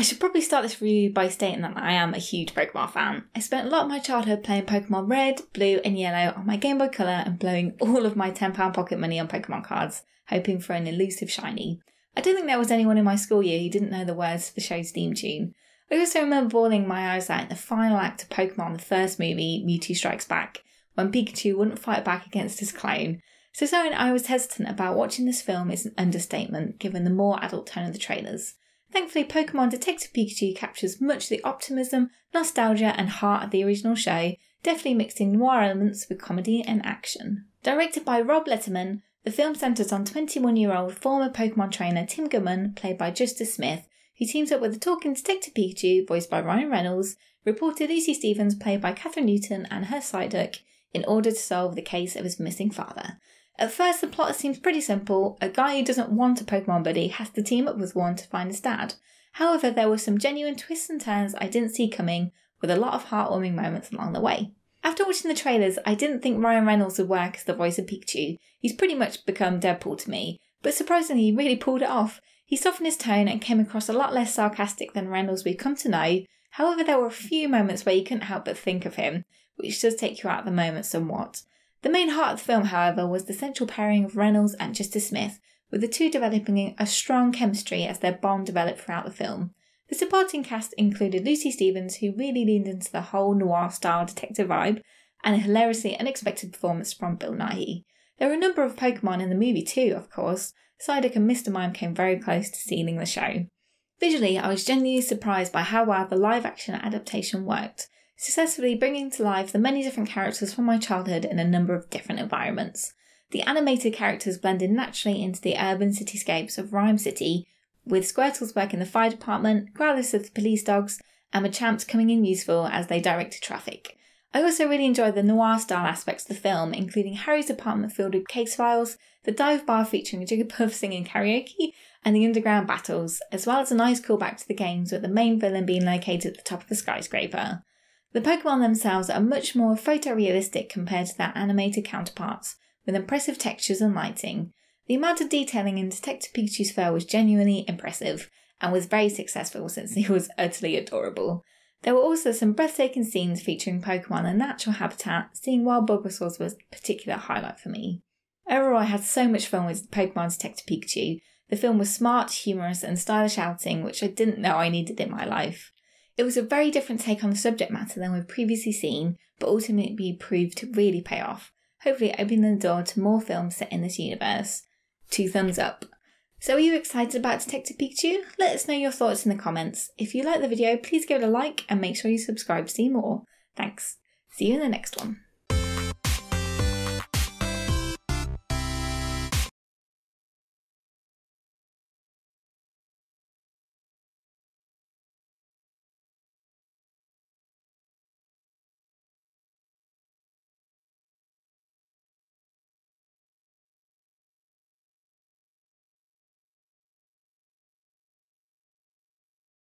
I should probably start this review by stating that I am a huge Pokemon fan. I spent a lot of my childhood playing Pokemon Red, Blue, and Yellow on my Game Boy Color and blowing all of my £10 pocket money on Pokemon cards, hoping for an elusive shiny. I don't think there was anyone in my school year who didn't know the words to the show's theme tune. I also remember bawling my eyes out in the final act of Pokemon, the first movie, Mewtwo Strikes Back, when Pikachu wouldn't fight back against his clone. So saying I was hesitant about watching this film is an understatement, given the more adult tone of the trailers. Thankfully, Pokemon Detective Pikachu captures much of the optimism, nostalgia, and heart of the original show, definitely mixed in noir elements with comedy and action. Directed by Rob Letterman, the film centres on 21 year old former Pokemon trainer Tim Goodman, played by Justice Smith, who teams up with the talking Detective Pikachu, voiced by Ryan Reynolds, reporter Lucy Stevens, played by Kathryn Newton, and her Psyduck, in order to solve the case of his missing father. At first, the plot seems pretty simple. A guy who doesn't want a Pokemon buddy has to team up with one to find his dad. However, there were some genuine twists and turns I didn't see coming, with a lot of heartwarming moments along the way. After watching the trailers, I didn't think Ryan Reynolds would work as the voice of Pikachu. He's pretty much become Deadpool to me, but surprisingly, he really pulled it off. He softened his tone and came across a lot less sarcastic than Reynolds we've come to know. However, there were a few moments where you couldn't help but think of him, which does take you out of the moment somewhat. The main heart of the film, however, was the central pairing of Reynolds and Justice Smith, with the two developing a strong chemistry as their bond developed throughout the film. The supporting cast included Lucy Stevens, who really leaned into the whole noir style detective vibe, and a hilariously unexpected performance from Bill Nighy. There were a number of Pokemon in the movie too, of course. Psyduck and Mr. Mime came very close to sealing the show. Visually, I was genuinely surprised by how well the live action adaptation worked successfully bringing to life the many different characters from my childhood in a number of different environments. The animated characters blended naturally into the urban cityscapes of Ryme City, with Squirtles working the fire department, Growlithe as the police dogs, and Machamps coming in useful as they directed traffic. I also really enjoyed the noir style aspects of the film, including Harry's apartment filled with case files, the dive bar featuring Jigglypuff singing karaoke, and the underground battles, as well as a nice callback to the games with the main villain being located at the top of a skyscraper. The Pokemon themselves are much more photorealistic compared to their animated counterparts, with impressive textures and lighting. The amount of detailing in Detective Pikachu's fur was genuinely impressive and was very successful since he was utterly adorable. There were also some breathtaking scenes featuring Pokemon in natural habitat, seeing wild Bulbasaurs was a particular highlight for me. Overall, I had so much fun with Pokemon Detective Pikachu. The film was smart, humorous, and stylish outing, which I didn't know I needed in my life. It was a very different take on the subject matter than we've previously seen, but ultimately proved to really pay off, hopefully opening the door to more films set in this universe. Two thumbs up. So are you excited about Detective Pikachu? Let us know your thoughts in the comments. If you like the video, please give it a like and make sure you subscribe to see more. Thanks. See you in the next one.